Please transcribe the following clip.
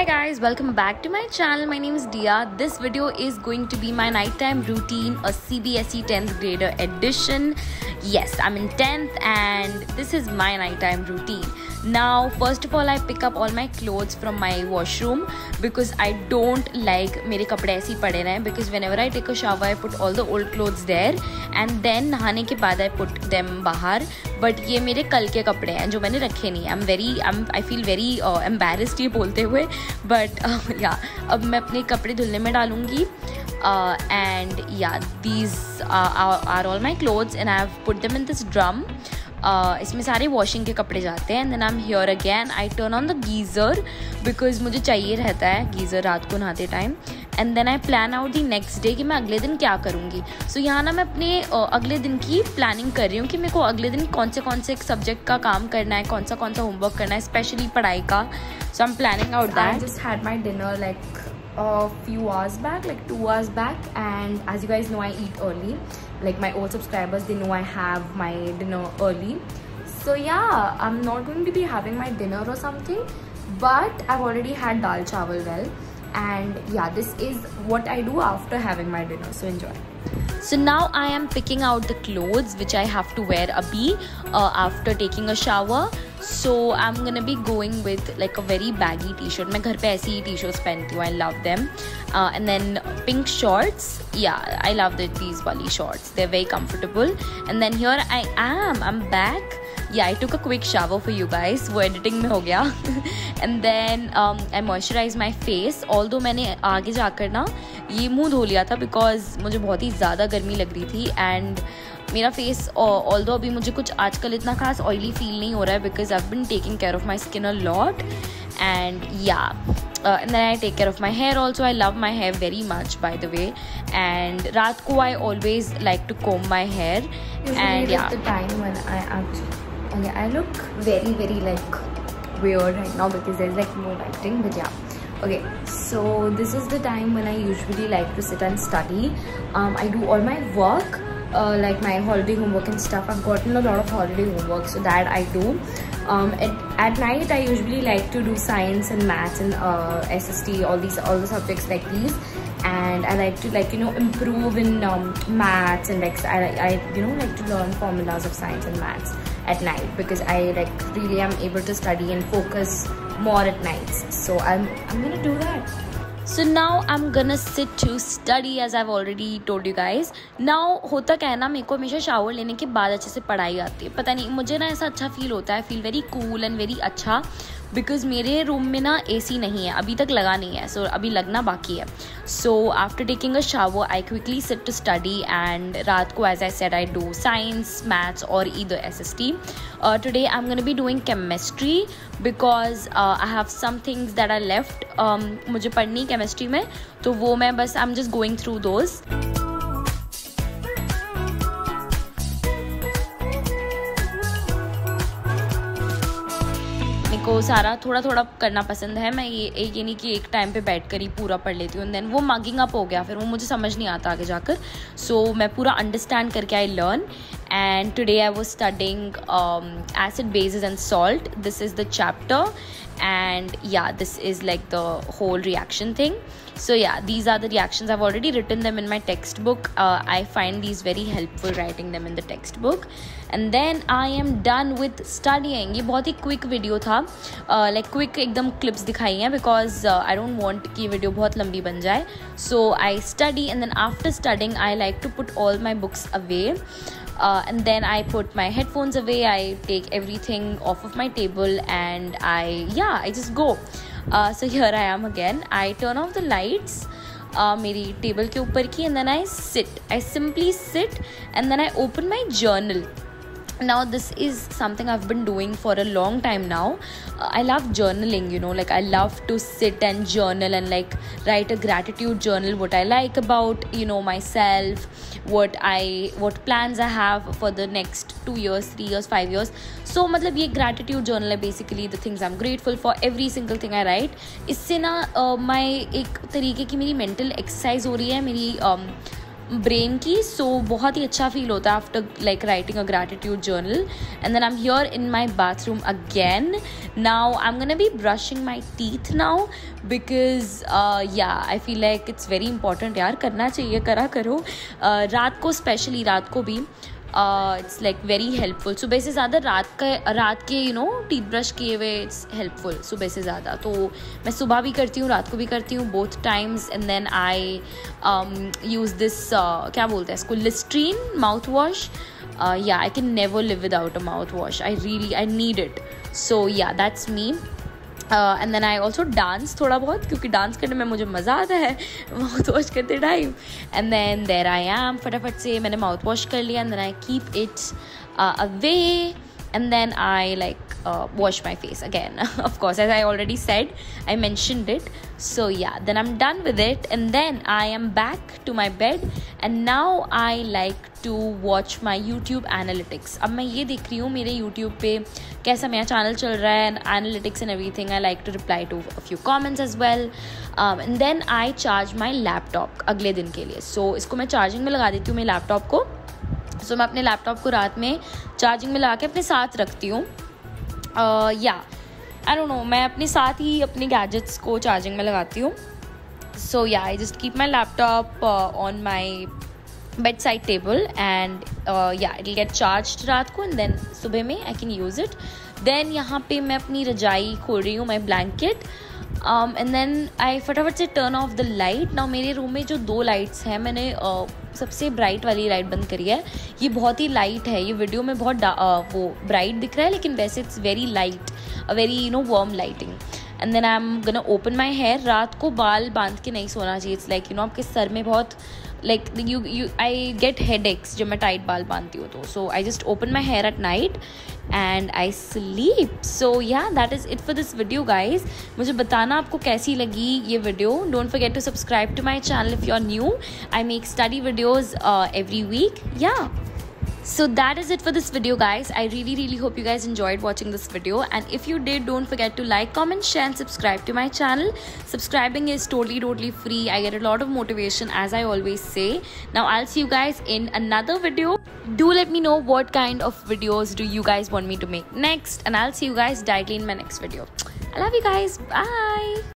Hi guys, welcome back to my channel. My name is Dia. This video is going to be my nighttime routine, a CBSE 10th grader edition. Yes, I'm in 10th and this is my nighttime routine. Now, first of all, I pick up all my clothes from my washroom because I don't like मेरे कपड़े ऐसे ही पड़े रहें because whenever I take a shower, I put all the old clothes there and then नहाने के बाद I put them बाहर but ये मेरे कल के कपड़े हैं जो मैंने रखे नहीं I am very I feel very embarrassed ये बोलते हुए बट या uh, अब मैं अपने कपड़े धुलने में डालूँगी and yeah these are all my clothes and I have put them in this drum इसमें सारे वॉशिंग के कपड़े जाते हैं then I am here again I turn on the geyser because मुझे चाहिए रहता है गीज़र रात को नहाते time and then I plan out the next day कि मैं अगले दिन क्या करूँगी. सो so, यहाँ ना मैं अपने अगले दिन की प्लानिंग कर रही हूँ कि मेरे को अगले दिन कौन से कौन से सब्जेक्ट का काम करना है कौन सा कौन सा होमवर्क करना है स्पेशली पढ़ाई का. So I am planning out that just had my dinner like a few hours back like two hours back and as you guys know i eat early. Like my old subscribers they know i have my dinner early. So yeah i'm not going to be having my dinner or something but i've already had dal chawal well. And yeah this is what i do after having my dinner so enjoy. So now i am picking out the clothes which i have to wear a bee uh, after taking a shower so I am gonna be going with like a very baggy T shirt मैं घर पर ऐसी ही T shirts पहनती हूँ I love them and then pink shorts yeah I love these वाली shorts they are very comfortable and then your I am I am back yeah I took a quick shower for you guys वो editing में हो गया and then I moisturize my face although मैंने आगे जाकर ना ये मुँह धो लिया था बिकॉज़ मुझे बहुत ही ज़्यादा गर्मी लग रही थी. एंड मेरा फेस ऑल दो अभी मुझे कुछ आजकल इतना खास ऑयली फील नहीं हो रहा है because I been taking care of my skin a lot and yeah and then I take care of my hair also. I love my hair very much, by the way. And रात को. Usually and yeah, the time when I actually yeah, I look very very like weird right now because there's like no lighting. But yeah, okay. So this is the time when I usually like to sit and study. Um, I do all my work uh, like my holiday homework and stuff. I've gotten a lot of holiday homework so that i do. Um, at, at night i usually like to do science and maths and uh, sst all these all the subjects like these. And i like to like you know improve in um, maths and like I, I you know like to learn formulas of science and maths at night because i like really am able to study and focus more at nights. So i'm i'm gonna do that so now I am gonna sit to study as I already told you guys now होता क्या है ना, मेरे को हमेशा shower लेने के बाद अच्छे से पढ़ाई आती है। पता नहीं, मुझे ना ऐसा अच्छा फील होता है feel very cool and very अच्छा। बिकॉज़ मेरे रूम में ना ए सी नहीं है अभी तक लगा नहीं है सो so, अभी लगना बाकी है। So after taking a shower I quickly sit to study and रात को as I set I do science maths और ई the S S T today I am gonna be doing chemistry because I have some things that are left मुझे पढ़नी chemistry में तो वो मैं बस I am just going through those को सारा थोड़ा थोड़ा करना पसंद है। मैं ये ये नहीं कि एक टाइम पे बैठ कर ही पूरा पढ़ लेती हूँ। देन वो मार्गिंग अप हो गया। फिर वो मुझे समझ नहीं आता आगे जाकर। सो so, मैं पूरा अंडरस्टैंड करके I learn and today I was studying acid acid and salt this is the chapter, and yeah, this is like the whole reaction thing. So yeah, these are the reactions. I've already written them in my textbook. Uh, I find these very helpful writing them in the textbook. And then I am done with studying ये बहुत ही quick video था like uh, quick एकदम clips दिखाई हैं because I don't want कि video बहुत लंबी बन जाए so I study and then after studying I like to put all my books away uh, and then I put my headphones away. I take everything off of my table and I, yeah, I just go. Uh, so here I am again. I turn off the lights. Uh, मेरी table के ऊपर की and then I sit I simply sit and then I open my journal Now this is something i've been doing for a long time now uh, i love journaling you know like i love to sit and journal and like write a gratitude journal what i like about you know myself what i what plans i have for the next 2 years 3 years 5 years so matlab ye gratitude journal hai basically the things i'm grateful for every single thing i write isse na uh, my ek tarike ki meri mental exercise ho rahi hai meri um, brain की so so, बहुत ही अच्छा feel होता है after like writing a gratitude journal and then I am here in my bathroom again now I am gonna be brushing my teeth now because yeah I feel like it's very important यार करना चाहिए करा करो। Uh, रात को specially रात को भी इट्स लाइक वेरी हेल्पफुल सुबह से ज़्यादा रात का, रात के यू नो टीथ ब्रश किए हुए इट्स हेल्पफुल सुबह से ज़्यादा. तो मैं सुबह भी करती हूँ, रात को भी करती हूँ both times and then I use this क्या बोलते हैं इसको? Listerine mouthwash yeah I can never live without a mouthwash I really I need it so yeah that's me and then I also dance थोड़ा बहुत, क्योंकि dance करने में मुझे मज़ा आता है माउथ वॉश करते time and then there I am फटाफट से मैंने माउथ वॉश कर लिया and then I keep its away and then I like uh, wash my face again. of course, as I already said, I mentioned it. So, yeah, then I'm done with it, and then I am back to my bed, and now I like to watch my YouTube analytics. अब मैं ये देख रही हूँ मेरे YouTube पे कैसा मेरा चैनल चल रहा है analytics and everything. I like to reply to a few comments as well. Um, and then I charge my laptop अगले दिन के लिए. So इसको मैं चार्जिंग में लगा देती हूँ मेरे लैपटॉप को सो मैं अपने लैपटॉप को रात में चार्जिंग में लगा के अपने साथ रखती हूँ। या आई डोंट नो मैं अपने साथ ही अपने गैजेट्स को चार्जिंग में लगाती हूँ। So yeah I just keep my laptop on my bedside table and yeah it get charge रात को एंड देन सुबह में I can use it then यहाँ पे मैं अपनी रजाई खोल रही हूँ my blanket and then I फटाफट से टर्न ऑफ़ द लाइट ना मेरे रूम में जो दो लाइट्स हैं मैंने uh, सबसे ब्राइट वाली लाइट बंद करी है। ये बहुत ही लाइट है। ये वीडियो में बहुत uh, वो ब्राइट दिख रहा है लेकिन वैसे it's very light very you know warm lighting and then I am gonna open my hair रात को बाल बाँध के नहीं सोना चाहिए। इट्स लाइक यू नो आपके सर में बहुत like you you I get headaches जब मैं टाइट बाल बांधती हूँ तो। So I just open my hair at night and I sleep so yeah that is it for this video guys मुझे बताना आपको कैसी लगी ये video don't forget to subscribe to my channel if you are new I make study videos every week yeah so that is it for this video guys. I really really hope you guys enjoyed watching this video. And if you did don't forget to like comment share and subscribe to my channel. Subscribing is totally totally free. I get a lot of motivation as i always say. Now i'll see you guys in another video. Do let me know what kind of videos do you guys want me to make next. And i'll see you guys directly in my next video. I love you guys. Bye